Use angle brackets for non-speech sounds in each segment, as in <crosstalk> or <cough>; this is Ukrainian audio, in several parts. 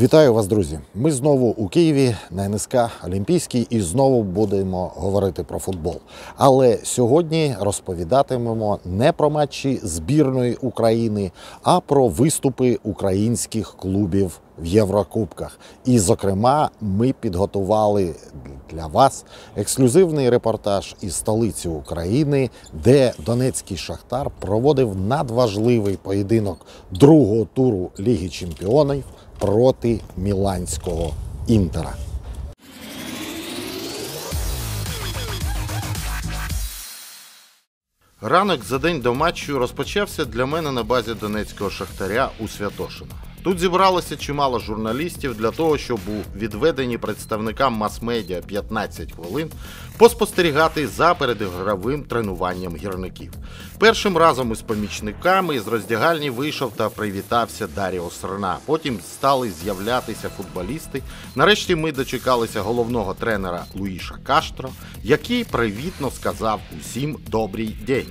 Вітаю вас, друзі! Ми знову у Києві на НСК Олімпійський і знову будемо говорити про футбол. Але сьогодні розповідатимемо не про матчі збірної України, а про виступи українських клубів в Єврокубках. І, зокрема, ми підготували для вас ексклюзивний репортаж із столиці України, де Донецький Шахтар проводив надважливий поєдинок другого туру Ліги Чемпіонів проти Міланського Інтера. Ранок за день до матчу розпочався для мене на базі донецького шахтаря у Святошино. Тут зібралося чимало журналістів для того, щоб у відведенні представникам мас-медіа 15 хвилин поспостерігати за передігровим тренуванням гірників. Першим разом із помічниками із роздягальні вийшов та привітався Даріо Срна. Потім стали з'являтися футболісти. Нарешті ми дочекалися головного тренера Луїша Каштро, який привітно сказав усім добрий день.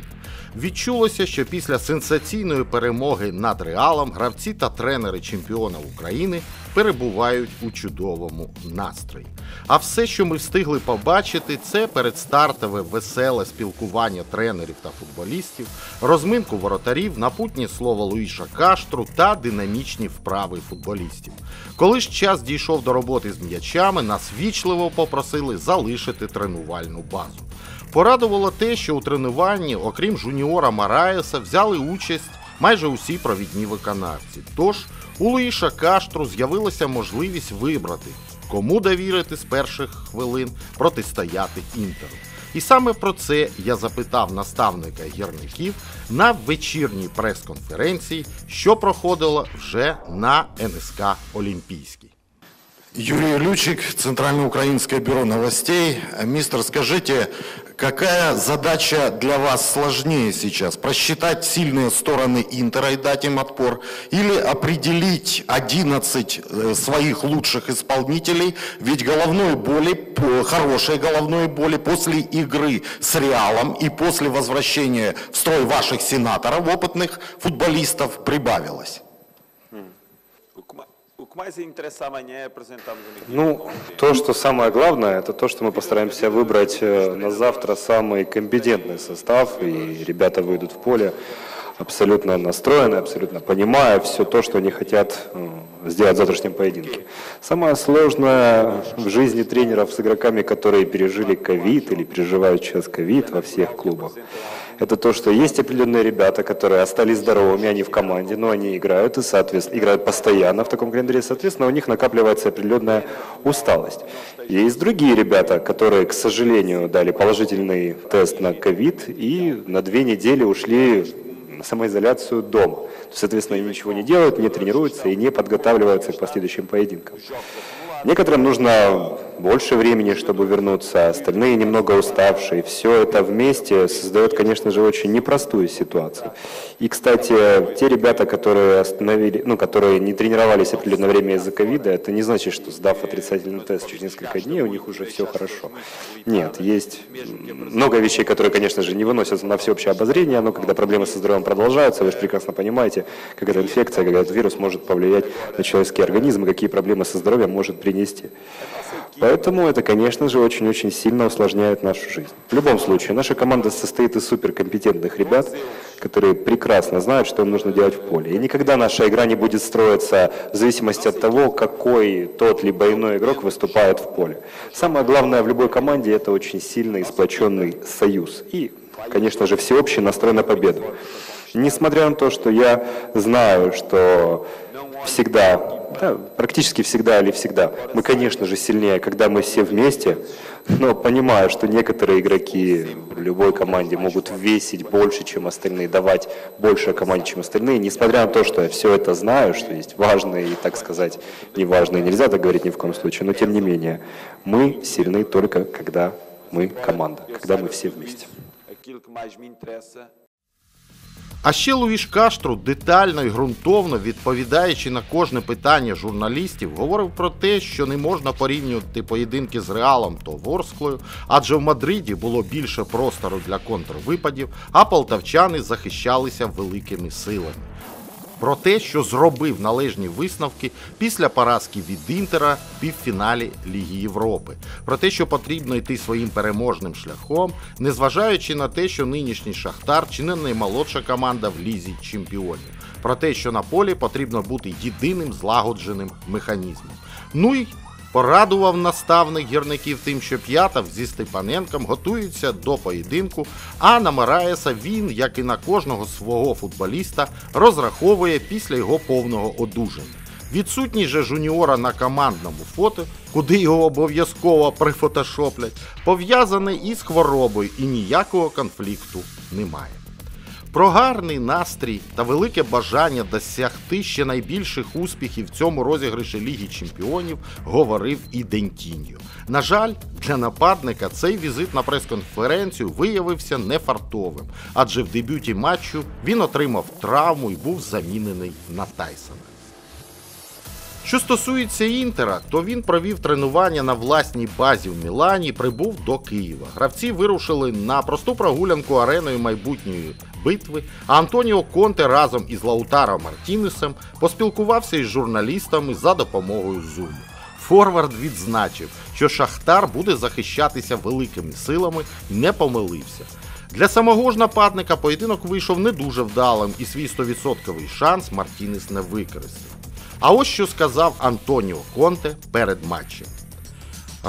Відчулося, що після сенсаційної перемоги над реалом гравці та тренери чемпіона України перебувають у чудовому настрої. А все, що ми встигли побачити, це передстартове веселе спілкування тренерів та футболістів, розминку воротарів, напутнє слово Луїша Каштру та динамічні вправи футболістів. Коли ж час дійшов до роботи з м'ячами, нас вічливо попросили залишити тренувальну базу. Порадувало те, що у тренуванні, окрім жуніора Мараєса, взяли участь майже усі провідні виконавці. Тож у Луїша Каштру з'явилася можливість вибрати, кому довірити з перших хвилин протистояти інтеру. І саме про це я запитав наставника гірників на вечірній прес-конференції, що проходила вже на НСК Олімпійський. Юрий Лючик, Центральное украинское бюро новостей. Мистер, скажите, какая задача для вас сложнее сейчас? Просчитать сильные стороны Интера и дать им отпор? Или определить 11 э, своих лучших исполнителей? Ведь головной боли, хорошей головной боли после игры с Реалом и после возвращения в строй ваших сенаторов, опытных футболистов, прибавилось. Ну, то, что самое главное, это то, что мы постараемся выбрать э, на завтра самый компетентный состав, и ребята выйдут в поле абсолютно настроены, абсолютно понимая все то, что они хотят э, сделать в завтрашнем поединке. Самое сложное в жизни тренеров с игроками, которые пережили ковид или переживают сейчас ковид во всех клубах, это то, что есть определенные ребята, которые остались здоровыми, они в команде, но они играют и, соответственно, играют постоянно в таком календаре, соответственно, у них накапливается определенная усталость. Есть другие ребята, которые, к сожалению, дали положительный тест на ковид и на две недели ушли на самоизоляцию дома. Соответственно, они ничего не делают, не тренируются и не подготавливаются к последующим поединкам. Некоторым нужно больше времени, чтобы вернуться, остальные немного уставшие. Все это вместе создает, конечно же, очень непростую ситуацию. И, кстати, те ребята, которые остановили, ну, которые не тренировались определенное время из-за ковида, это не значит, что сдав отрицательный тест через несколько дней, у них уже все хорошо. Нет, есть много вещей, которые, конечно же, не выносятся на всеобщее обозрение, но когда проблемы со здоровьем продолжаются, вы же прекрасно понимаете, как эта инфекция, как этот вирус может повлиять на человеческий организм и какие проблемы со здоровьем может принести. Поэтому это, конечно же, очень-очень сильно усложняет нашу жизнь. В любом случае, наша команда состоит из суперкомпетентных ребят, которые прекрасно знают, что им нужно делать в поле. И никогда наша игра не будет строиться в зависимости от того, какой тот либо иной игрок выступает в поле. Самое главное в любой команде – это очень сильный сплоченный союз. И, конечно же, всеобщий настрой на победу. Несмотря на то, что я знаю, что всегда, да, практически всегда или всегда, мы, конечно же, сильнее, когда мы все вместе, но понимаю, что некоторые игроки в любой команде могут весить больше, чем остальные, давать больше команде, чем остальные, несмотря на то, что я все это знаю, что есть важные и, так сказать, неважные, нельзя так говорить ни в коем случае, но тем не менее, мы сильны только когда мы команда, когда мы все вместе. А ще Луїш Каштру, детально і ґрунтовно відповідаючи на кожне питання журналістів, говорив про те, що не можна порівнювати поєдинки з Реалом та Ворсклою, адже в Мадриді було більше простору для контрвипадів, а полтавчани захищалися великими силами. Про те, що зробив належні висновки після поразки від Інтера в півфіналі Ліги Європи, про те, що потрібно йти своїм переможним шляхом, незважаючи на те, що нинішній Шахтар чи не наймолодша команда в лізі чемпіонів, про те, що на полі потрібно бути єдиним злагодженим механізмом. Ну і Порадував наставник гірників тим, що П'ятов зі Степаненком готується до поєдинку, а на Мараєса він, як і на кожного свого футболіста, розраховує після його повного одужання. Відсутність же жуніора на командному фото, куди його обов'язково прифотошоплять, пов'язане із хворобою і ніякого конфлікту немає. Про гарний настрій та велике бажання досягти ще найбільших успіхів в цьому розіграші Ліги Чемпіонів говорив і Дентіньо. На жаль, для нападника цей візит на прес-конференцію виявився нефартовим, адже в дебюті матчу він отримав травму і був замінений на Тайсона. Що стосується Інтера, то він провів тренування на власній базі в Мілані, і прибув до Києва. Гравці вирушили на просту прогулянку ареною майбутньої битви. А Антоніо Конте разом із Лаутаро Мартінесом поспілкувався із журналістами за допомогою Zoom. Форвард відзначив, що Шахтар буде захищатися великими силами і не помилився. Для самого ж нападника поєдинок вийшов не дуже вдалим і свій 100% шанс Мартінес не використав. А ось що сказав Антоніо Конте перед матчем.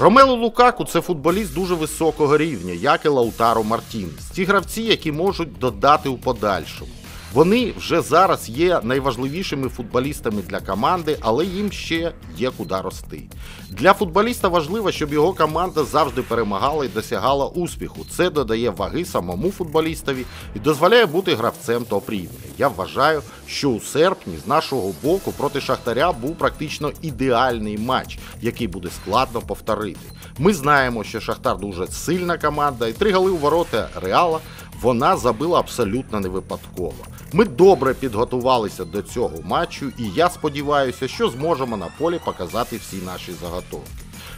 Ромело Лукаку це футболіст дуже високого рівня, як і Лаутаро Мартінес. Ті гравці, які можуть додати у подальшому. Вони вже зараз є найважливішими футболістами для команди, але їм ще є куди рости. Для футболіста важливо, щоб його команда завжди перемагала і досягала успіху. Це додає ваги самому футболістові і дозволяє бути гравцем топ рівня. Я вважаю, що у серпні з нашого боку проти Шахтаря був практично ідеальний матч, який буде складно повторити. Ми знаємо, що Шахтар дуже сильна команда, і три голи у ворота Реала вона забила абсолютно не випадково. Ми добре підготувалися до цього матчу, і я сподіваюся, що зможемо на полі показати всі наші заготовки.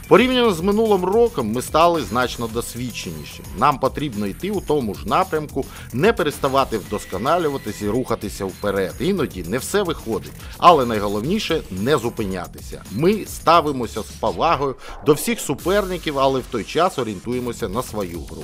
Порівняно з минулим роком ми стали значно досвідченіші. Нам потрібно йти у тому ж напрямку, не переставати вдосконалюватися і рухатися вперед. Іноді не все виходить, але найголовніше не зупинятися. Ми ставимося з повагою до всіх суперників, але в той час орієнтуємося на свою гру.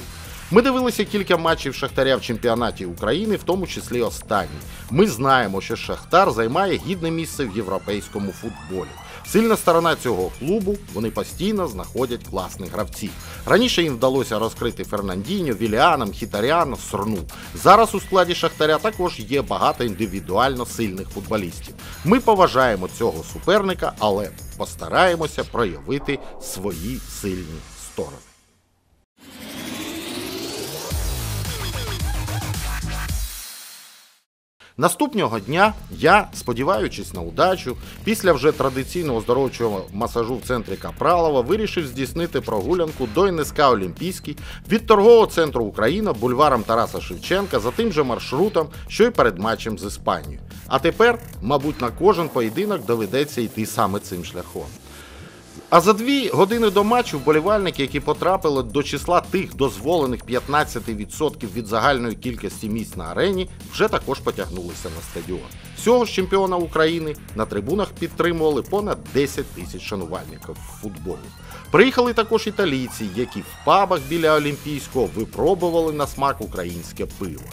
Ми дивилися кілька матчів Шахтаря в чемпіонаті України, в тому числі останній. Ми знаємо, що Шахтар займає гідне місце в європейському футболі. Сильна сторона цього клубу вони постійно знаходять класних гравців. Раніше їм вдалося розкрити Фернандіньо, Віліаном, Хітаряно, Сорну. Зараз у складі Шахтаря також є багато індивідуально сильних футболістів. Ми поважаємо цього суперника, але постараємося проявити свої сильні сторони. Наступного дня я, сподіваючись на удачу, після вже традиційного здоровчого масажу в центрі Капралова вирішив здійснити прогулянку до НСК Олімпійський від торгового центру Україна бульваром Тараса Шевченка за тим же маршрутом, що й перед матчем з Іспанією. А тепер, мабуть, на кожен поєдинок доведеться йти саме цим шляхом. А за дві години до матчу вболівальники, які потрапили до числа тих дозволених 15% від загальної кількості місць на арені, вже також потягнулися на стадіон. Всього ж чемпіона України на трибунах підтримували понад 10 тисяч шанувальників футболу. Приїхали також італійці, які в пабах біля Олімпійського випробували на смак українське пиво.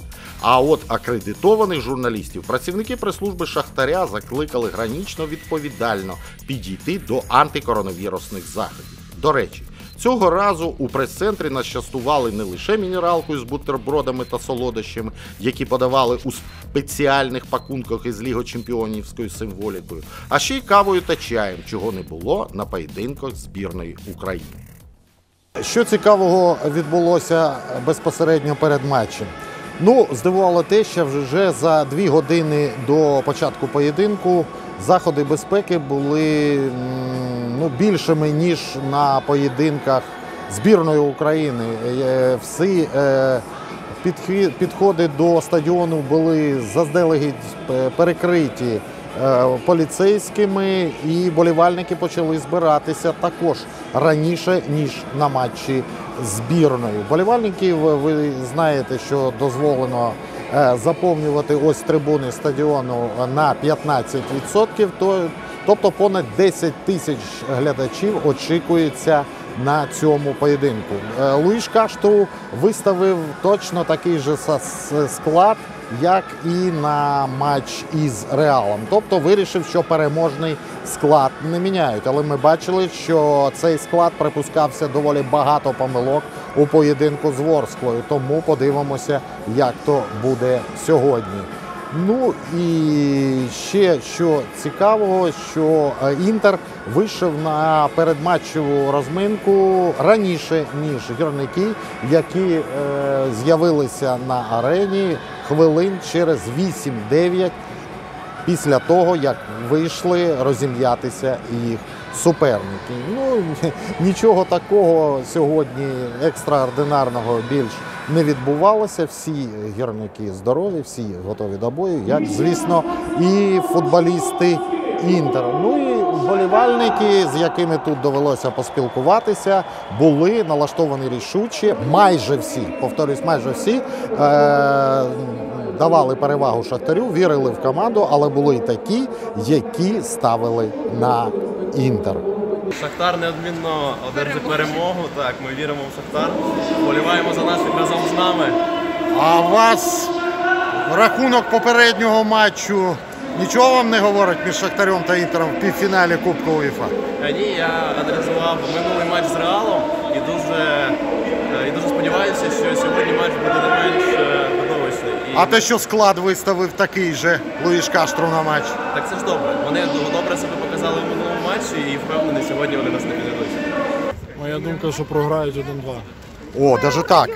А от акредитованих журналістів працівники прес-служби Шахтаря закликали гранічно відповідально підійти до антикоронавірусних заходів. До речі, цього разу у прес-центрі нас частували не лише мінералкою з бутербродами та солодощами, які подавали у спеціальних пакунках із лігочемпіонівською символікою, а ще й кавою та чаєм, чого не було на поєдинках збірної України. Що цікавого відбулося безпосередньо перед матчем? Ну, здивувало те, що вже за дві години до початку поєдинку заходи безпеки були ну, більшими, ніж на поєдинках збірної України. Е, Всі е, підходи до стадіону були заздалегідь е, перекриті поліцейськими, і болівальники почали збиратися також раніше, ніж на матчі збірної. Болівальників ви знаєте, що дозволено е, заповнювати ось трибуни стадіону на 15%, то, тобто понад 10 тисяч глядачів очікується на цьому поєдинку. Е, Луїш Каштру виставив точно такий же склад, як і на матч із Реалом. Тобто вирішив, що переможний склад не міняють. Але ми бачили, що цей склад припускався доволі багато помилок у поєдинку з Ворсклою. Тому подивимося, як то буде сьогодні. Ну і ще що цікавого, що е, Інтер вийшов на передматчеву розминку раніше, ніж гірники, які е, з'явилися на арені хвилин через 8-9 після того, як вийшли розім'ятися їх суперники. Ну <laughs> нічого такого сьогодні екстраординарного більш не відбувалося. Всі гірники здорові, всі готові до бою, як звісно, і футболісти Інтера. Ну і вболівальники, з якими тут довелося поспілкуватися, були налаштовані рішуче. Майже всі, повторюсь, майже всі. Е- давали перевагу Шахтарю, вірили в команду, але були й такі, які ставили на інтер. Шахтар неодмінно одержить перемогу. Так, ми віримо в Шахтар. Боліваємо за наших разом з нами. А вас рахунок попереднього матчу нічого вам не говорить між Шахтарем та Інтером в півфіналі Кубку УЄФА? Е, Ні, я аналізував минулий матч з Реалом і дуже, е, і дуже сподіваюся, що сьогодні матч буде не менш е, видовищний. І А те, що склад виставив такий же Луїш Каштру на матч. так це ж добре. Вони добре себе показали в минулому матчі і впевнений, сьогодні вони нас не підведуть. Моя думка, що програють 1-2. О, навіть так.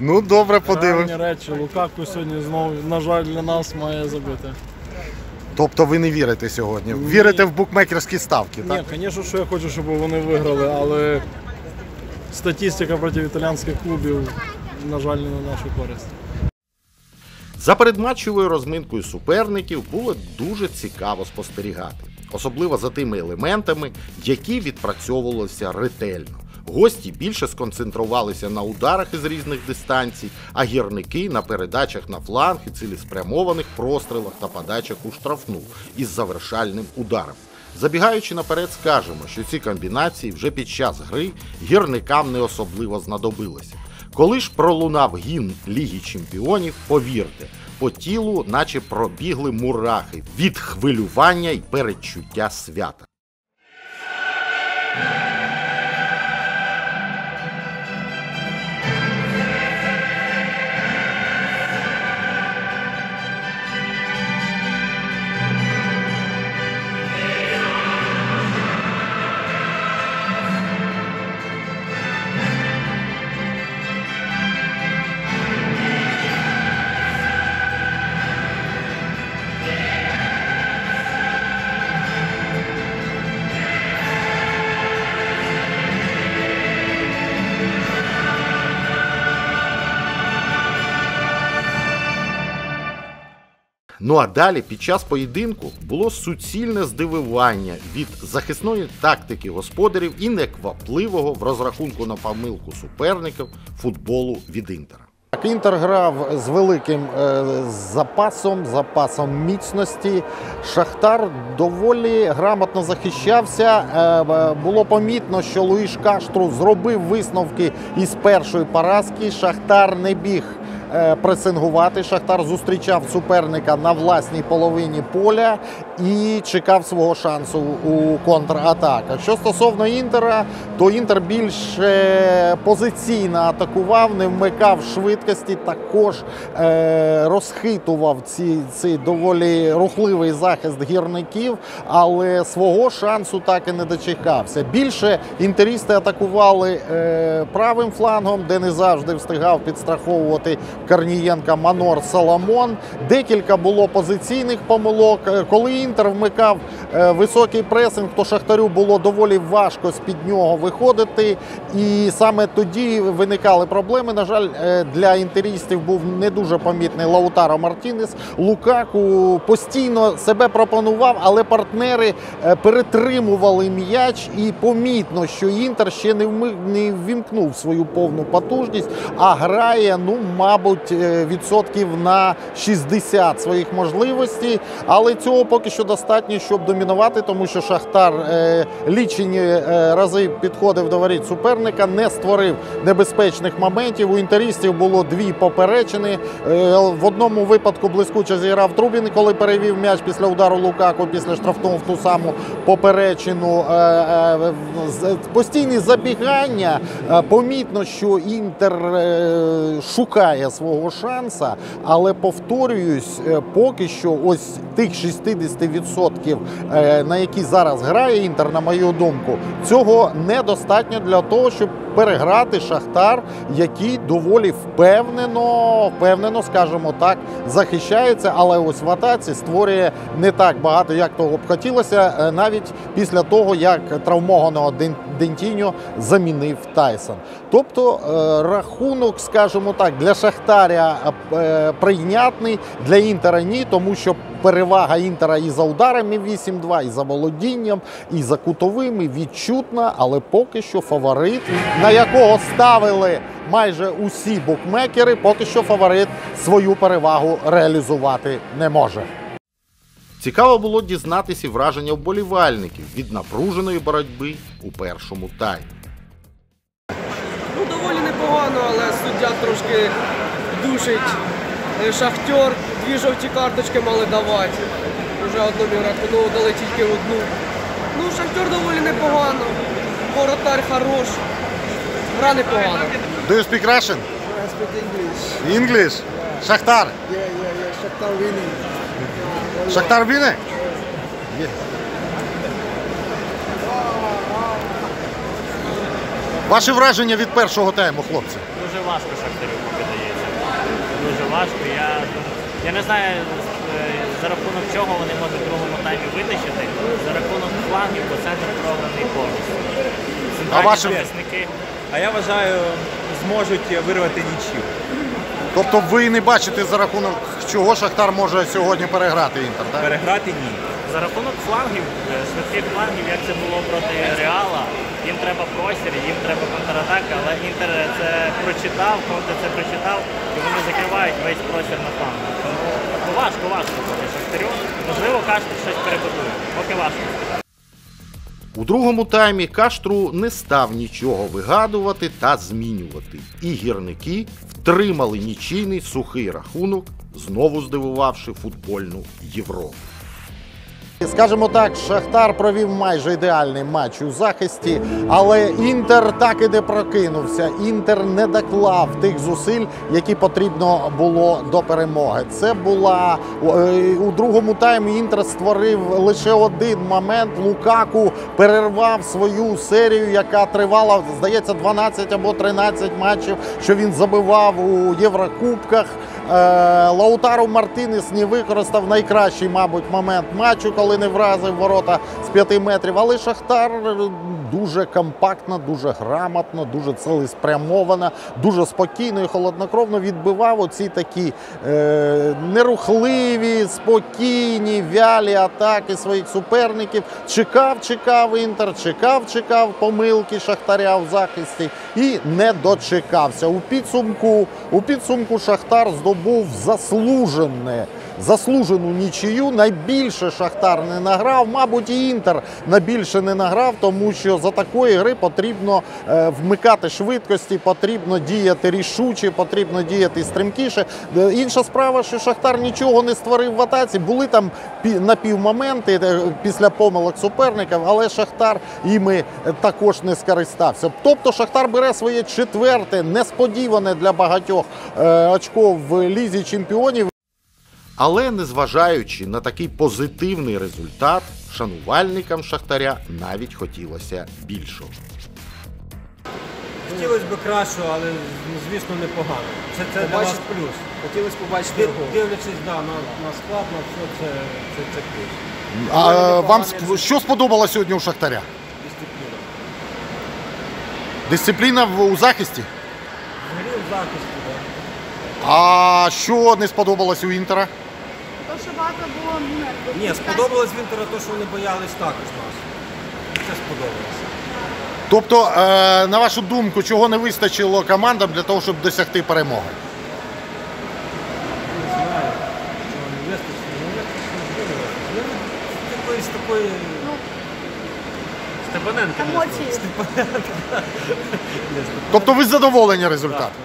Ну, добре, подивимось. Реальні речі. Лукаку сьогодні знову, на жаль, для нас має забити. Тобто ви не вірите сьогодні? Вірите в букмекерські ставки, так? Ні, звісно, що я хочу, щоб вони виграли, але статистика проти італійських клубів, на жаль, не на нашу користь. За передматчевою розминкою суперників було дуже цікаво спостерігати, особливо за тими елементами, які відпрацьовувалися ретельно. Гості більше сконцентрувалися на ударах із різних дистанцій, а гірники на передачах на фланг і цілеспрямованих прострілах та подачах у штрафну із завершальним ударом. Забігаючи наперед, скажемо, що ці комбінації вже під час гри гірникам не особливо знадобилися. Коли ж пролунав гімн Ліги Чемпіонів, повірте, по тілу наче пробігли мурахи від хвилювання й передчуття свята. Ну а далі під час поєдинку було суцільне здивування від захисної тактики господарів і неквапливого в розрахунку на помилку суперників футболу від інтера. Інтер грав з великим е, запасом, запасом міцності. Шахтар доволі грамотно захищався. Е, було помітно, що Луїш Каштру зробив висновки із першої поразки. Шахтар не біг пресингувати. Шахтар зустрічав суперника на власній половині поля і чекав свого шансу у контратаках. Що стосовно Інтера, то Інтер більше позиційно атакував, не вмикав швидкості, також е, розхитував ці, цей доволі рухливий захист гірників, але свого шансу так і не дочекався. Більше інтерісти атакували е, правим флангом, де не завжди встигав підстраховувати Корнієнка Манор Соломон. Декілька було позиційних помилок. Е, Коли Інтер вмикав е, високий пресинг, то Шахтарю було доволі важко з-під нього виходити. І саме тоді виникали проблеми. На жаль, е, для інтерістів був не дуже помітний Лаутаро Мартінес. Лукаку постійно себе пропонував, але партнери перетримували м'яч, і помітно, що Інтер ще не вми- не ввімкнув свою повну потужність, а грає, ну, мабуть, мабуть, е, відсотків на 60 своїх можливостей, але цього поки що достатньо, щоб домінувати, тому що Шахтар е, лічені е, рази підходив до воріт суперника, не створив небезпечних моментів. У інтерістів було дві поперечини. В одному випадку блискуче зіграв Трубін, коли перевів м'яч після удару Лукаку, після штрафного в ту саму поперечину. Постійні забігання. Помітно, що Інтер шукає свого шанса, але повторююсь, е, поки що ось тих 60%, е, на які зараз грає Інтер, на мою думку, цього недостатньо для того, щоб переграти Шахтар, який доволі впевнено, впевнено, скажімо так, захищається, але ось в атаці створює не так багато, як того б хотілося, е, навіть після того, як травмованого Дентіньо замінив Тайсон. Тобто рахунок, скажімо так, для Шахтаря е, прийнятний, для Інтера ні, тому що перевага Інтера і за ударами 8-2, і за володінням, і за кутовими відчутна, але поки що фаворит, на якого ставили майже усі букмекери, поки що фаворит свою перевагу реалізувати не може. Цікаво було дізнатися враження вболівальників від напруженої боротьби у першому таймі. Ну, доволі непогано, але суддя трошки душить. Е, Шахтер, дві жовті карточки мали давати. Уже одну міраку, ну дали тільки одну. Ну, Шахтер доволі непогано. Воротар хорош. Гра непогана. Do you speak Russian? English. Шахтар. Шахтар winning? Ваші враження від першого тайму, хлопці? Дуже важко Шахтарю. Дуже важко. Я, я не знаю, е, за рахунок чого вони можуть в другому таймі витащити. За рахунок флангів, бо центр програний повністю. Центральні захисники. А я вважаю, зможуть вирвати нічів. Тобто ви не бачите за рахунок чого Шахтар може сьогодні переграти Інтер, так? Переграти ні. За рахунок флангів, е, швидких флангів, як це було проти Реала, їм треба простір, їм треба контратака, але Інтер це прочитав, Конте це прочитав, і вони закривають весь простір на флангу. Тому ну, важко, важко поки Шахтарю. Можливо, Кашпір щось перебудує. Поки важко. У другому таймі Каштру не став нічого вигадувати та змінювати. І гірники втримали нічийний сухий рахунок, знову здивувавши футбольну Європу. Скажімо так, Шахтар провів майже ідеальний матч у захисті, але Інтер так і не прокинувся. Інтер не доклав тих зусиль, які потрібно було до перемоги. Це була е, у другому таймі. Інтер створив лише один момент. Лукаку перервав свою серію, яка тривала, здається, 12 або 13 матчів, що він забивав у Єврокубках. Е, Лаутару Мартинес не використав найкращий, мабуть, момент матчу, коли не вразив ворота з 5 метрів. Але Шахтар дуже компактно, дуже грамотно, дуже цілеспрямовано, дуже спокійно і холоднокровно відбивав оці такі е, нерухливі, спокійні, вялі атаки своїх суперників. Чекав, чекав інтер, чекав, чекав помилки Шахтаря в захисті і не дочекався. У підсумку, у підсумку Шахтар здобув заслужене. Заслужену нічию найбільше Шахтар не награв. Мабуть, і Інтер найбільше не награв, тому що за такої гри потрібно е, вмикати швидкості, потрібно діяти рішуче, потрібно діяти стрімкіше. Е, Інша справа, що Шахтар нічого не створив в атаці. Були там пі- напівмоменти е, після помилок суперників, але Шахтар іми також не скористався. Тобто Шахтар бере своє четверте, несподіване для багатьох е, очко в лізі чемпіонів. Але незважаючи на такий позитивний результат, шанувальникам Шахтаря навіть хотілося більшого. Хотілося б кращого, але ну, звісно непогано. Це, це для нас плюс. Хотілося побачити Дивлячись да, на, на склад, на все, це, це, це плюс. А вам сп- що сподобалося сьогодні у Шахтаря? Дисципліна. Дисципліна в- у захисті? Взагалі в захисті, так. А що не сподобалось у Інтера? то, що багато було ну, мертвих. Ні, сподобалось Вінтера те, що вони боялись також нас. Це сподобалося. Тобто, е, на вашу думку, чого не вистачило командам для того, щоб досягти перемоги? Не знаю. такої- ну, З такої Степаненко. Емоції. <laughs> Тобто ви задоволені результатом?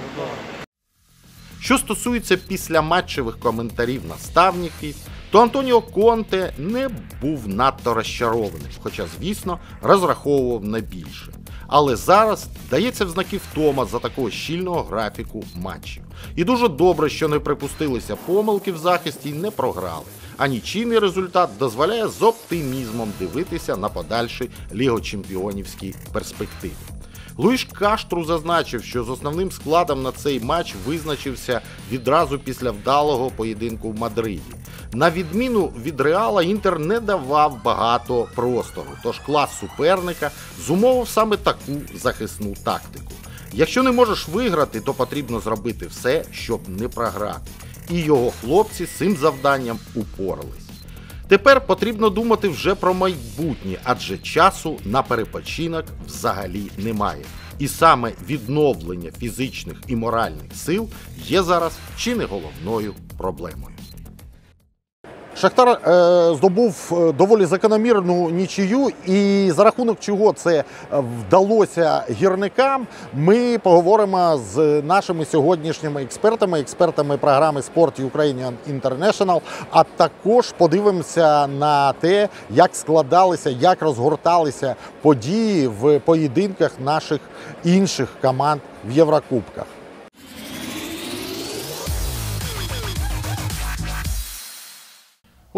Що стосується післяматчевих коментарів наставників, то Антоніо Конте не був надто розчарований, хоча, звісно, розраховував на більше. Але зараз дається в знаки втома за такого щільного графіку матчів. І дуже добре, що не припустилися помилки в захисті і не програли. А нічийний результат дозволяє з оптимізмом дивитися на подальші лігочемпіонівські перспективи. Луїш Каштру зазначив, що з основним складом на цей матч визначився відразу після вдалого поєдинку в Мадриді. На відміну від Реала, Інтер не давав багато простору, тож клас суперника зумовив саме таку захисну тактику. Якщо не можеш виграти, то потрібно зробити все, щоб не програти. І його хлопці з цим завданням упорались. Тепер потрібно думати вже про майбутнє, адже часу на перепочинок взагалі немає. І саме відновлення фізичних і моральних сил є зараз чи не головною проблемою. Шахтар е, здобув е, доволі закономірну нічию, і за рахунок чого це е, вдалося гірникам, ми поговоримо з нашими сьогоднішніми експертами, експертами програми Sport Ukrainian International, а також подивимося на те, як складалися, як розгорталися події в поєдинках наших інших команд в Єврокубках.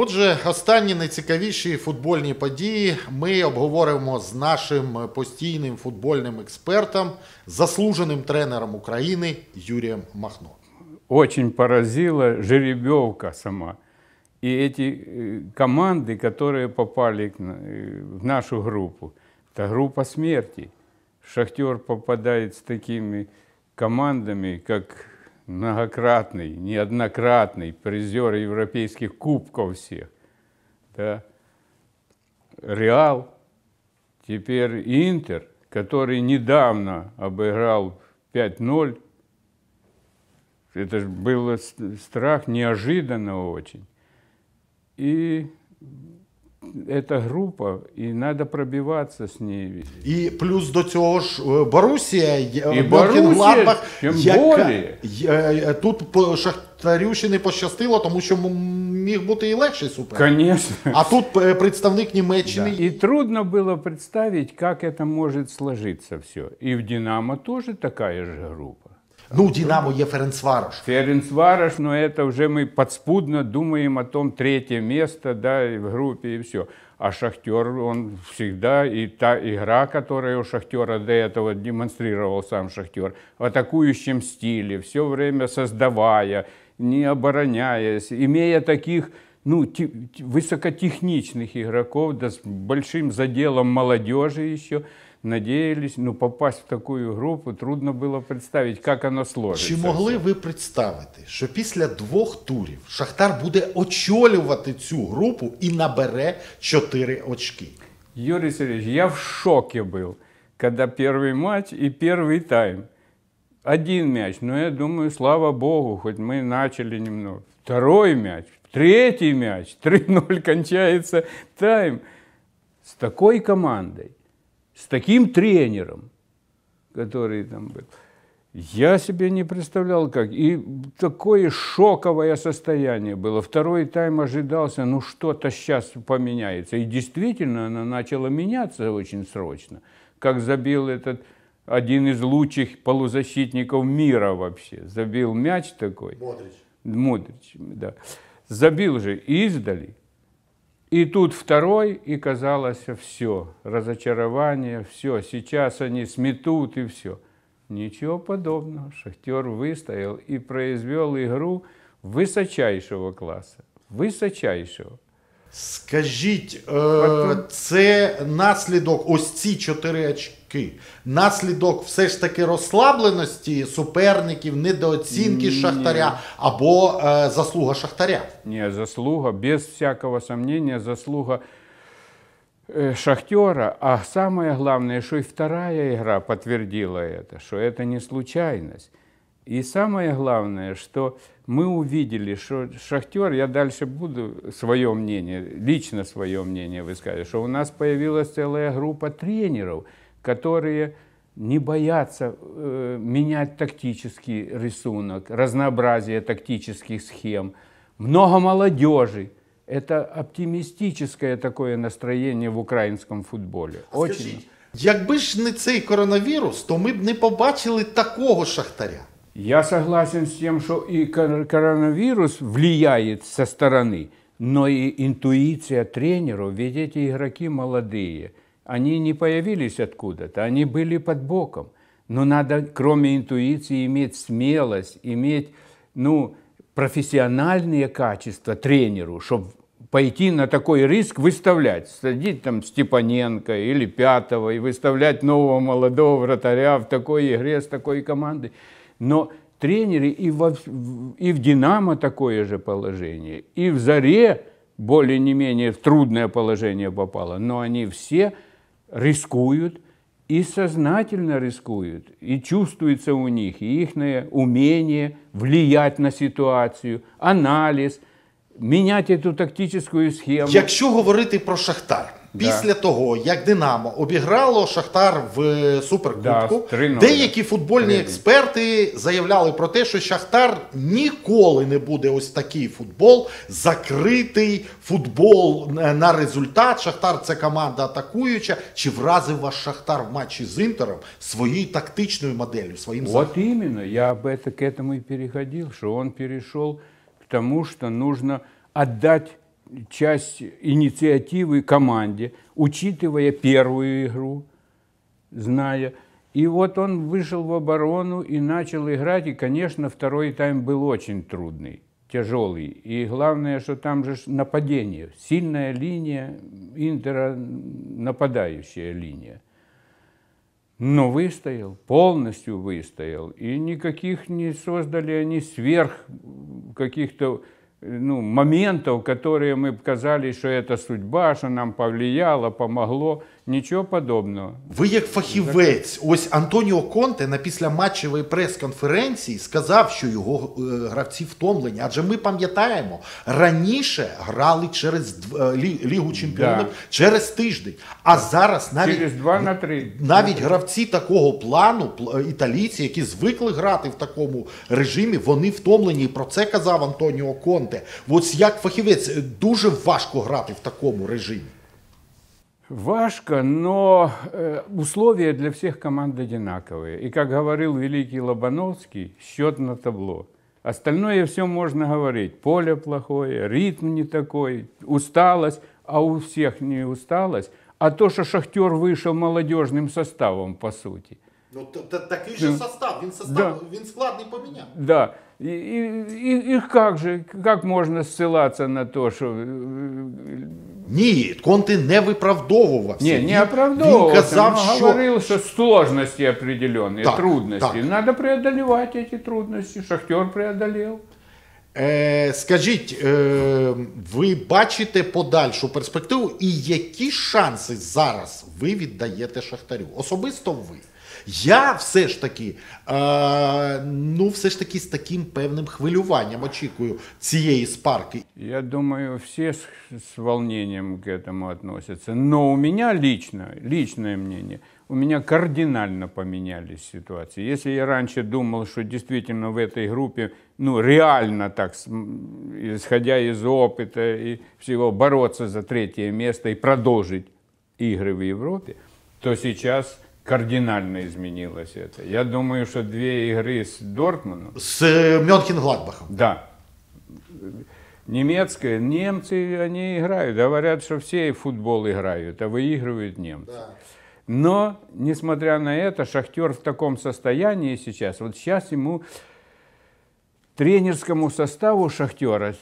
Отже, останні найцікавіші футбольні події ми обговоримо з нашим постійним футбольним експертом, заслуженим тренером України Юрієм Махно. очень поразила жеребьевка сама. И эти э, команды, которые попали к на- э, в нашу группу, это группа смерти. Шахтер попадает с такими командами, как Многократный, неоднократный призер европейских кубков всех. Да. Реал, теперь Интер, который недавно обыграл 5-0 это ж был страх неожиданно очень. И эта группа, и надо пробиваться с ней. І плюс до цього ж е, Борусія, І і Борусія, тим яка более. Е, е, тут по Шахтарю ще не пощастило, тому що м- міг бути і легший суперник. Конечно. А тут е, представник Німеччини. И трудно было представить, как это может сложиться все. И в «Динамо» тоже такая же группа. Ну, Динамо є Ференцварош. Ференцварош, но это уже мы подспудно думаем о том третье место, да, и в группе, и все. А Шахтер, он всегда, и та игра, которая у Шахтера до этого демонстрировал сам Шахтер, в атакующем стиле, все время создавая, не обороняясь, имея таких ну, те- те- высокотехничных игроков, да с большим заделом молодежи еще, надеялись, ну, попасть в такую группу, трудно было представить, как оно сложится. Чи могли ви представити, що після двох турів Шахтар буде очолювати цю групу і набере 4 очки? Юрий Сергеевич, я в шоке был, когда первый матч и первый тайм. Один мяч, но я думаю, слава богу, хоть мы начали немного. Второй мяч, третий мяч, <laughs> 3-0 кончается тайм. С такой командой, с таким тренером, который там был. Я себе не представлял, как. И такое шоковое состояние было. Второй тайм ожидался, ну что-то сейчас поменяется. И действительно, она начала меняться очень срочно. Как забил этот один из лучших полузащитников мира вообще. Забил мяч такой. Модрич. Модрич, да. Забил же издали. И тут второй, и казалось, все, разочарование, все, сейчас они сметут и все. Ничего подобного. Шахтер выстоял и произвел игру высочайшего класса. Высочайшего. Скажіть, е, це наслідок ось ці 4 очки. Наслідок все ж таки розслабленості суперників, недооцінки Ні. Шахтаря або е, заслуга Шахтаря. Не, заслуга, без всякого сомнения, заслуга э, Шахтера. А самое главное, что и вторая игра подтвердила это, что это не случайность. И самое главное, что мы увидели, что Шахтер, я дальше буду свое мнение, лично свое мнение высказывать, что у нас появилась целая группа тренеров, которые не боятся э, менять тактический рисунок, разнообразие тактических схем. Много молодежи. Это оптимистическое такое настроение в украинском футболе. Очень. Скажіть, якби ж не цей коронавірус, то ми б не побачили такого шахтаря. Я согласен с тем, что и кор- коронавирус влияет со стороны, но и интуиция тренеров, ведь эти игроки молодые, они не появились откуда-то, они были под боком. Но надо, кроме интуиции, иметь смелость, иметь, ну, профессиональные качества тренеру, чтобы пойти на такой риск выставлять, садить там Степаненко или Пятого и выставлять нового молодого вратаря в такой игре с такой командой. Но тренеры и, во, и в «Динамо» такое же положение, и в «Заре» более не менее в трудное положение попало, но они все рискуют и сознательно рискуют, и чувствуется у них и их умение влиять на ситуацию, анализ, менять эту тактическую схему. Якщо говорити про Шахтар, після того, як Динамо обіграло Шахтар в е, суперкубку, Да, 3:0. деякі футбольні Три. експерти заявляли про те, що Шахтар ніколи не буде ось такий футбол, закритий футбол на на результат. Шахтар це команда атакуюча. Чи вразив вас Шахтар в матчі з Інтером своєю тактичною моделлю, своїм Вот именно, я об это, к этому и переходил, что он перешел к тому, что нужно отдать часть инициативы команде, учитывая первую игру, зная. И вот он вышел в оборону и начал играть, и, конечно, второй тайм был очень трудный, тяжелый. И главное, что там же нападение, сильная линия Интера, нападающая линия. Но выстоял, полностью выстоял. И никаких не создали они сверх каких-то ну, моментов, которые мы б казали, что это судьба, что нам повлияло, помогло. Ничего подобного. Ви як фахівець, ось Антоніо Конте на післяматчевій прес-конференції сказав, що його е, гравці втомлені. Адже ми пам'ятаємо, раніше грали через е, лі- Лігу Чемпіонів Да. через тиждень. А зараз навіть Через два на три. навіть гравці такого плану, пл- е, італійці, які звикли грати в такому режимі, вони втомлені. І про це казав Антоніо Конте. Ось як фахівець дуже важко грати в такому режимі. Важко, но э, условия для всех команд одинаковые. И, как говорил великий Лобановский, счет на табло. Остальное все можно говорить. Поле плохое, ритм не такой, усталость, а у всех не усталость, а то, что Шахтер вышел молодежным составом, по сути. Ну, такий же состав, він состав- він складний поміняв. Да. И, и, и- и как же, как можно ссылаться на то, что... э, Ні, Конте не виправдовувався. Не, Він- не оправдывался, Він казав, но що говорил, что сложности определенные, Так, трудности. так. Надо преодолевать эти трудности. Шахтер преодолел. Е, скажіть, е, ви бачите подальшу перспективу, і які шанси зараз ви віддаєте Шахтарю? Особисто ви. Я все ж таки, е, ну, все ж таки з таким певним хвилюванням очікую цієї спарки. Я думаю, все с, с волнением к этому относятся. Но у меня лично, личное мнение, у меня кардинально поменялись ситуации. Если я раньше думал, что действительно в этой группе, ну, реально так, с- м, исходя из опыта и всего, бороться за третье место и продолжить игры в Европе, то сейчас кардинально изменилось это. Я думаю, что две игры с Дортмундом, З е, Мьонхен-Гладбахом. да. Немецкая, немцы, они играют. Говорят, что все футбол играют, а выигрывают немцы. Но, несмотря на это, Шахтер в таком состоянии сейчас, вот сейчас ему, тренерскому составу Шахтера,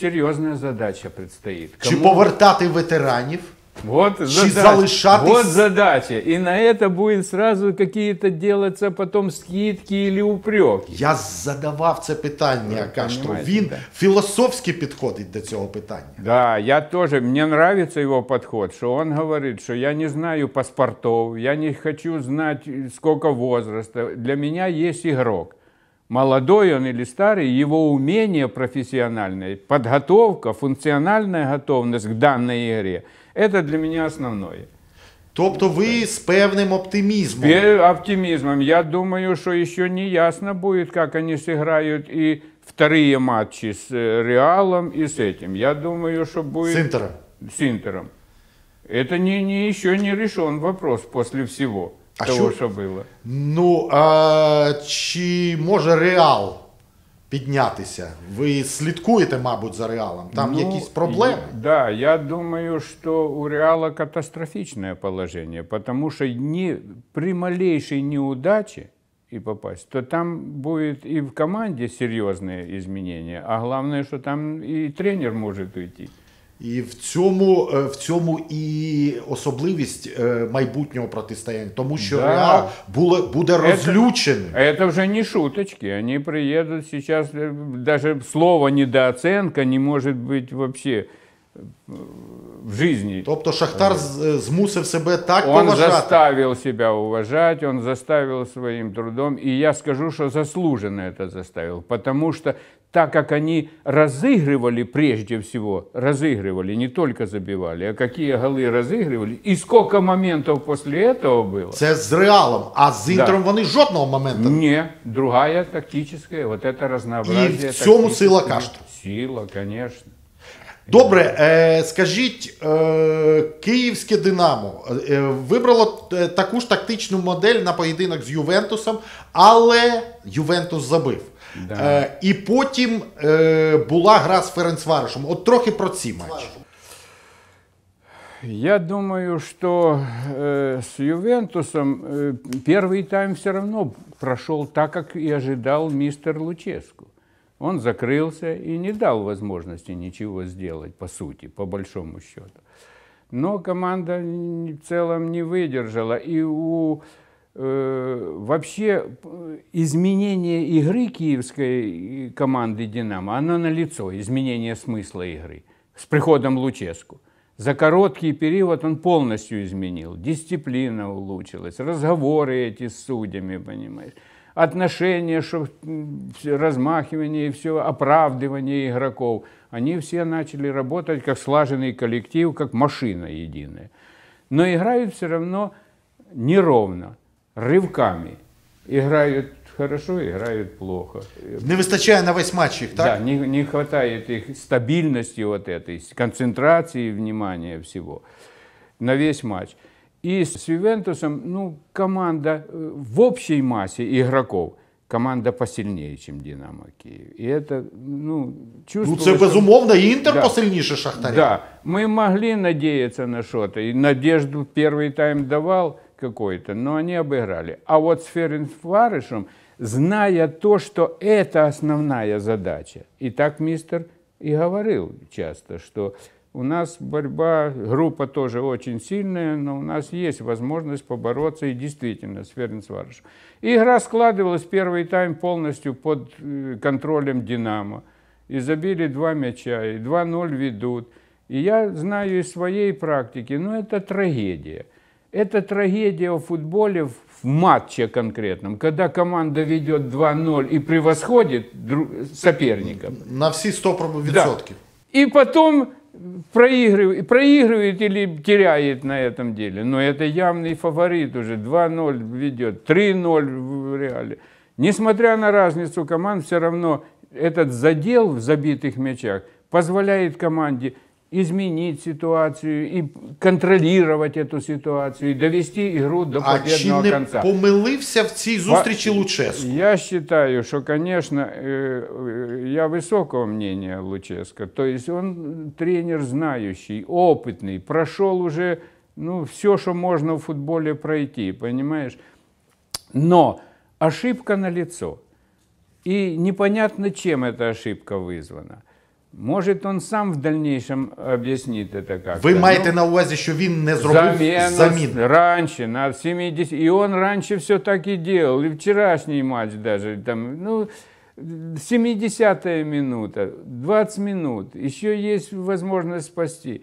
серьезная задача предстоит. Чи Кому- повертати ветеранів? Вот Чи задача. залишатись- Вот задача. И на это будет сразу какие-то делаться потом скидки или упреки. Я задавав це питання, Каштро. понимаете, Він да. філософськи підходить до цього питання. Да, я тоже, мне нравится его подход, что он говорит, что я не знаю паспортов, я не хочу знать, сколько возраста. Для меня есть игрок. молодой он или старый, его умение профессиональное, подготовка, функциональная готовность к данной игре, это для меня основное. Тобто ви з певним оптимізмом. Теперь оптимизмом. Я думаю, что еще не ясно будет, как они сыграют и вторые матчи с э, Реалом и с этим. Я думаю, что будет... С Интером. С Интером. Это не, не, еще не решен вопрос после всего А того, что- что было. Ну, а чи може Реал піднятися? Ви слідкуєте, мабуть, за Реалом. Там Ну, якісь проблеми. да, я думаю, что у Реала катастрофичное положение, потому что не, при малейшей неудаче и попасть, то там будет и в команде серьезные изменения, а главное, что там и тренер может уйти. І в цьому, е, в цьому і особливість е, майбутнього протистояння, тому що Да. Реал буле, буде розлючений. Это уже не шуточки. Они приедут сейчас, э, даже слово недооценка не может быть вообще э, в жизни. Тобто Шахтар з- змусив себе так Он поважати. заставил себя уважать, он заставил своим трудом, и я скажу, что заслуженно это заставил, потому что так как они разыгрывали прежде всего, разыгрывали, не только забивали, а какие голы разыгрывали, и сколько моментов после этого было. Це з Реалом, а з Інтером вони жодного моменту. Не, другая тактическая, вот это разнообразие. И в цьому тактических- сила Каштру. Сила, конечно. Добре, е, скажіть, е, київське Динамо е, вибрало е, таку ж тактичну модель на поєдинок з Ювентусом, але Ювентус забив. Да. Е, і потім е, була гра з Ференцваришем. От трохи про ці матчі. Я думаю, что э, с Ювентусом э, первый тайм все равно прошел так, как и ожидал мистер Луческу. Он закрылся и не дал возможности ничего сделать, по сути, по большому счету. Но команда н- в целом не выдержала. И у э, вообще п- изменение игры киевской э, команды «Динамо», оно налицо, изменение смысла игры с приходом Луческу. За короткий период он полностью изменил. Дисциплина улучшилась, разговоры эти с судьями, понимаешь. Отношения, что размахивание и все, оправдывание игроков. Они все начали работать как слаженный коллектив, как машина единая. Но играют все равно неровно, рывками. Играют хорошо, играют плохо. Не вистачає на весь матч їх, так? Да, не, не хватает их стабильности вот этой, с- концентрации внимания всего на весь матч. И с Ювентусом, ну, команда э, в общей массе игроков, команда посильнее, чем Динамо Киев. И это, ну, Ну, чувствовалось... це что- безумовно, і Інтер Да. посильніше Шахтаря. Да, мы могли надеяться на что-то, и надежду первый тайм давал какой-то, но они обыграли. А вот с Ференцварышем, зная то, что это основная задача, и так мистер и говорил часто, что у нас борьба, группа тоже очень сильная, но у нас есть возможность побороться и действительно с Ференцварышем. И игра складывалась, первый тайм полностью под э, контролем «Динамо» и забили два мяча, и 2-0 ведут. И я знаю из своей практики, ну это трагедия. Это трагедия в футболе в матче конкретном, когда команда ведет 2-0 и превосходит соперника. На всі 100%. И потом проигрывает, проигрывает или теряет на этом деле. Но это явный фаворит уже. 2-0 ведет, 3-0 в реале. Несмотря на разницу команд, все равно этот задел в забитых мячах позволяет команде изменить ситуацию и контролировать эту ситуацию и довести игру до А чи победного не конца. помилився в цій зустрічі Луческу? Я считаю, что, конечно, э, э, я высокого мнения Луческо. То есть он тренер знающий, опытный, прошел уже ну, все, что можно в футболе пройти, понимаешь? Но ошибка на лицо. И непонятно, чем эта ошибка вызвана. Может, он сам в дальнейшем объяснит это как-то. Ви Ну, маєте на увазі, що він не зробив Замену замін? раньше, на 70. И он раньше все так и делал. И вчерашний матч даже. Там, ну, 70-я минута, 20 минут. Еще есть возможность спасти.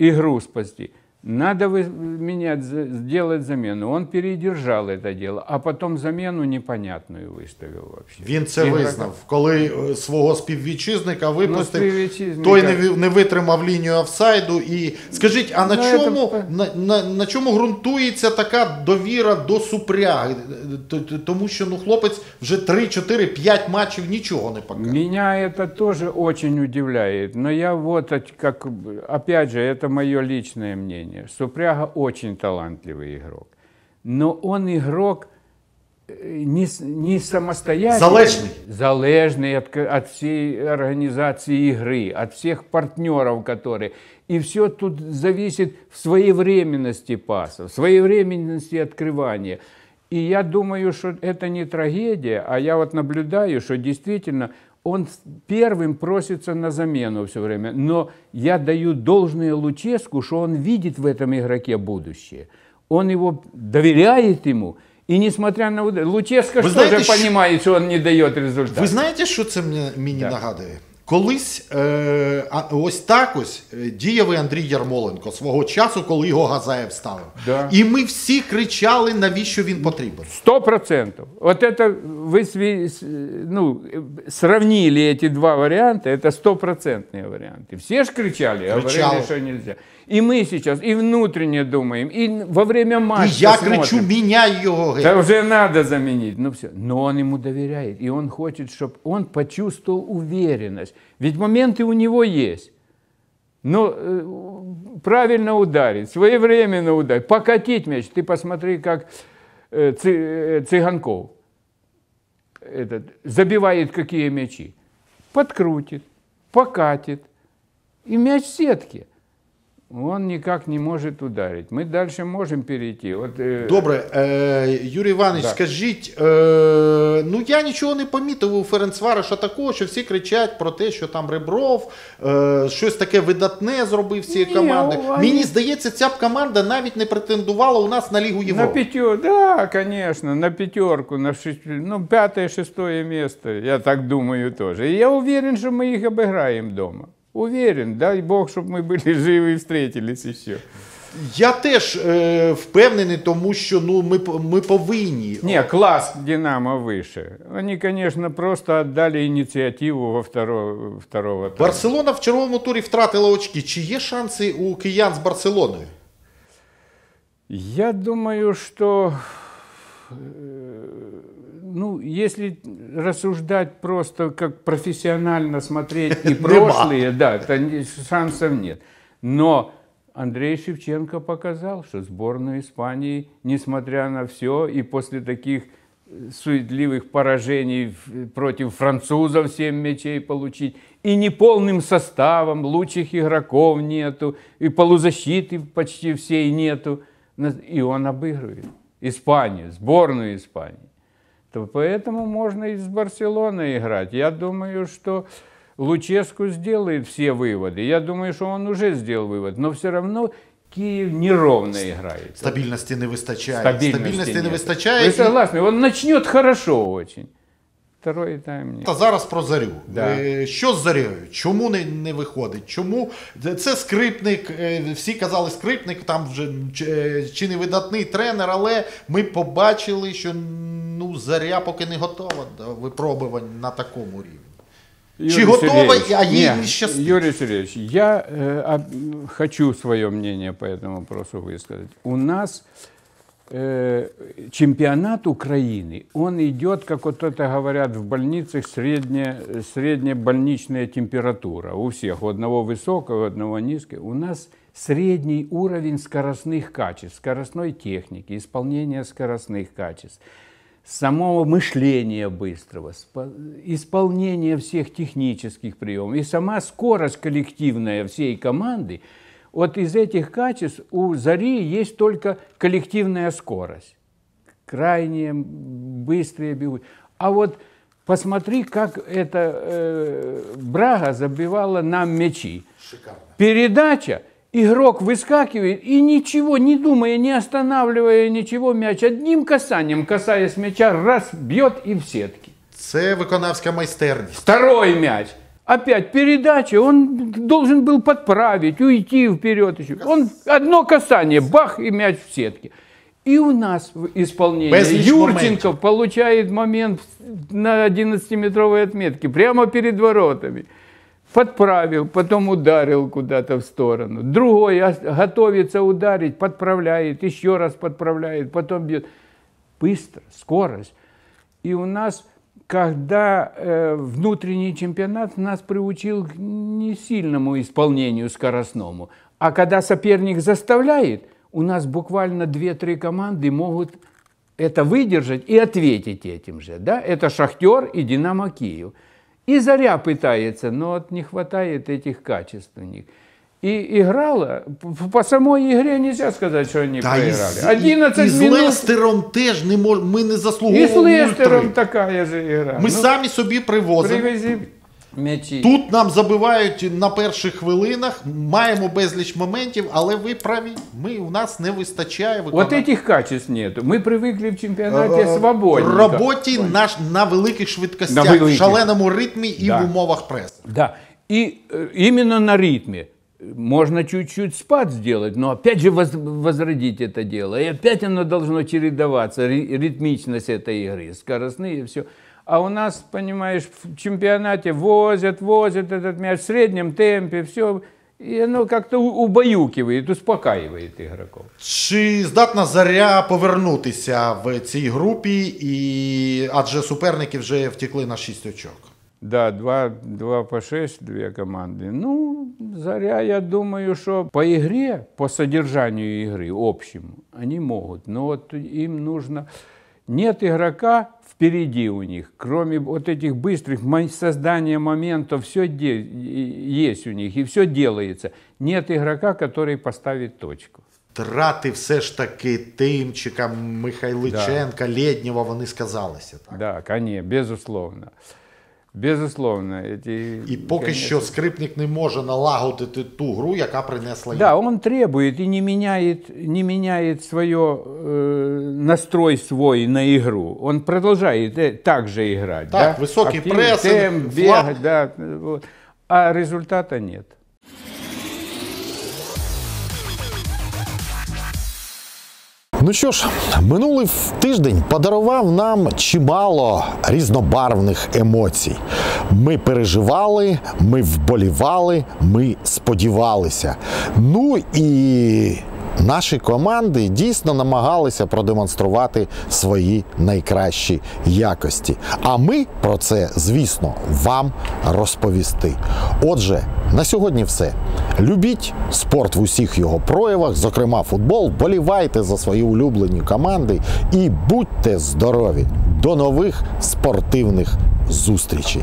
Игру спасти Надо вы- менять, за- сделать замену. Он передержал это дело, а потом замену непонятную выставил вообще. Він це Игрока- визнав, коли е, свого співвітчизника випустив. Ну, співвітчизника- Той не, ві- не витримав лінію офсайду. І скажіть, а на Ну, чому це- на, на, на чому ґрунтується така довіра до Супряги? Т- т- Тому що ну хлопець вже 3, 4, 5 матчів нічого не показав. Меня это тоже очень удивляет. Но я вот, от- как, бы, опять же, это мое личное мнение. Супряга очень талантливый игрок. Но он игрок э, не, не самостоятельный. Залежный. Залежный от, от всей организации игры, от всех партнеров, которые... И все тут зависит в своевременности паса, в своевременности открывания. И я думаю, что это не трагедия, а я вот наблюдаю, что действительно он с- первым просится на замену все время. Но я даю должное Луческу, что он видит в этом игроке будущее. Он его доверяет ему. И несмотря на удар, Луческо Вы что знаете, же щ- понимает, что он не дает результат. Ви знаєте, що це мені, мені Так. нагадує? Колись е, а, ось так ось е, діяв і Андрій Ярмоленко свого часу, коли його Газаєв ставив. Да. І ми всі кричали, навіщо він потрібен. Сто процентов. Вот это вы сви- с- ну, э, сравнили эти два варианта, это стопроцентные варианты. Все же кричали, говорили, Кричали. что нельзя. И мы сейчас и внутренне думаем, и во время матча я смотрим. кричу, його геть. Да уже надо заменить. Ну все. Но он ему доверяет. И он хочет, чтобы он почувствовал уверенность. Ведь моменты у него есть. Но э, правильно ударить, своевременно ударить, покатить мяч. Ты посмотри, как э, э, Цыганков этот, забивает какие мячи. Подкрутит, покатит. И мяч в сетке. Он никак не может ударить. Мы дальше можем перейти. Вот, э, Добре, е, Юрій Іванович, Да. скажіть, е, ну я нічого не помітив у Ференцвараша такого, що всі кричать про те, що там Ребров е, щось таке видатне зробив з цієї Ні, команди. вони- Мені здається, ця б команда навіть не претендувала у нас на Лігу На Європи. пятерку, да, конечно, на пятерку, на шесть, ну, пятое, шестое место, я так думаю тоже. И я уверен, что мы их обыграем дома. Уверен, дай Бог, чтобы мы были живы и встретились еще. Я теж е, впевнений, тому що ну ми, п- ми повинні. Не, класс Динамо выше. Они, конечно, просто отдали инициативу во второго, второго тайма. Барселона в червоному турі втратила очки. Чи є шанси у киян з Барселоною? Я думаю, что э, ну, если рассуждать просто как профессионально смотреть и <laughs> прошлые, да, шансов нет. Но Андрей Шевченко показал, что сборную Испании, несмотря на все, и после таких э, суетливых поражений в- против французов 7 мячей получить, и неполным составом, лучших игроков нету, и полузащиты почти всей нету, и он обыгрывает Испанию, сборную Испании. То поэтому можно и с Барселоной играть. Я думаю, что Луческу сделает все выводы. Я думаю, что он уже сделал вывод. Но все равно Киев неровно играет. Стабільності не вистачає. Стабильности не нет. вистачає. Вы і- согласны? Он начнет хорошо очень. Второй тайм нет. Та зараз про зарю. Да. Е, Що з зарею? Чому не, не виходить? Чому це скрипник? е, Всі казали скрипник, там вже ч- е, чи не видатний тренер, але ми побачили, що ну заря поки не готова до випробувань на такому рівні. Чи готова, Сергеевич, а їй не, не щастить? Юрий Сергеевич, я э, об- хочу свое мнение по этому вопросу высказать. У нас э, чемпионат Украины, он идет, как вот это говорят в больницах, средняя, средняя больничная температура. У всех, у одного высокая, у одного низкая. У нас средний уровень скоростных качеств, скоростной техники, исполнения скоростных качеств Самого мышления быстрого, спо- исполнения всех технических приемов и сама скорость коллективная всей команды, вот из этих качеств у Зари есть только коллективная скорость. Крайне быстрые бегут. А вот посмотри, как это э, Брага забивала нам мячи. Передача, игрок выскакивает и ничего, не думая, не останавливая ничего, мяч одним касанием, касаясь мяча, раз, бьет и в сетке. Це виконавська майстерність. Второй мяч. Опять передача, он должен был подправить, уйти вперед еще. Он одно касание, бах, и мяч в сетке. И у нас в исполнении Безліч Юрченко получает момент на 11-метровой отметке, прямо перед воротами. Подправил, потом ударил куда-то в сторону. Другой готовится ударить, подправляет, еще раз подправляет, потом бьет. Быстро, скорость. И у нас, когда э, внутренний чемпионат нас приучил к не сильному исполнению скоростному, а когда соперник заставляет, у нас буквально 2-3 команды могут это выдержать и ответить этим же. Да? Это Шахтер и Динамо Киев. И Заря пытается, но вот не хватает этих качеств у них. И играла, по- самой игре нельзя сказать, что они Та і проиграли. 11 і з минут. Лестером теж не мож... ми не И І с Лестером ультри. такая же игра. Ми Ну, самі собі привозимо. Привези м'ячі. Тут нам забивають на перших хвилинах, маємо безліч моментів, але ви праві. Ми, у нас не вистачає Вот виконання. этих качеств нету. Мы привыкли в чемпионате Е, свободненько. В роботі наш, на великих швидкостях, На великих. в шаленому ритмі і Да. в умовах преси. Да. И э, именно на ритме. Можно чуть-чуть спад сделать, но опять же воз- возродить это дело. И опять оно должно чередоваться, ри- ритмичность этой игры, скоростные, все. А у нас, понимаешь, в чемпионате возят, возят этот мяч в среднем темпе, все. И оно как-то у- убаюкивает, успокаивает игроков. Чи здатна заря повернутися в цій групі, і адже суперники вже втекли на 6 очок? Да, два, два по шесть, две команды. Ну, Заря, я думаю, что по игре, по содержанию игры общему, они могут. Но вот им нужно... Нет игрока Впереди у них, кроме вот этих быстрых создания моментов, все есть у них, и все делается. Нет игрока, который поставит точку. Трати все ж таки Тимчика, Михайличенка, Лєднєва, вони сказалися. Так? Да, конечно, безусловно. Безусловно. Эти, І поки конечно, що скрипник не може налагодити ту гру, яка принесла їм. Да, он требует и не меняет, не меняет свое э, настрой свой на игру. Он продолжает э, так же играть. Так, да? высокий Актив, прессинг, темп, флаг. бегать, да, вот. а результата нет. Ну що ж, минулий тиждень подарував нам чимало різнобарвних емоцій. Ми переживали, ми вболівали, ми сподівалися. Ну і наші команди дійсно намагалися продемонструвати свої найкращі якості. А ми про це, звісно, вам розповісти. Отже, на сьогодні все. Любіть спорт в усіх його проявах, зокрема футбол, болівайте за свої улюблені команди і будьте здорові! До нових спортивних зустрічей!